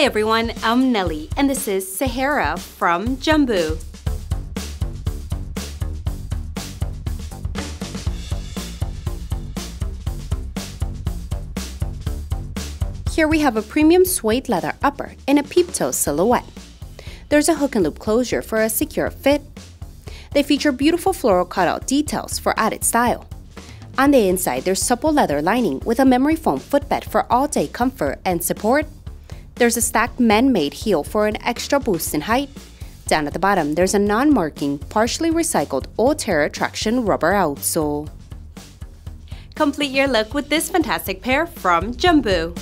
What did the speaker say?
Hi everyone, I'm Nelly, and this is Sahara from Jambu. Here we have a premium suede leather upper in a peep toe silhouette. There's a hook and loop closure for a secure fit. They feature beautiful floral cutout details for added style. On the inside, there's supple leather lining with a memory foam footbed for all-day comfort and support. There's a stacked man-made heel for an extra boost in height. Down at the bottom, there's a non-marking, partially recycled All-Terra traction rubber outsole. Complete your look with this fantastic pair from Jambu.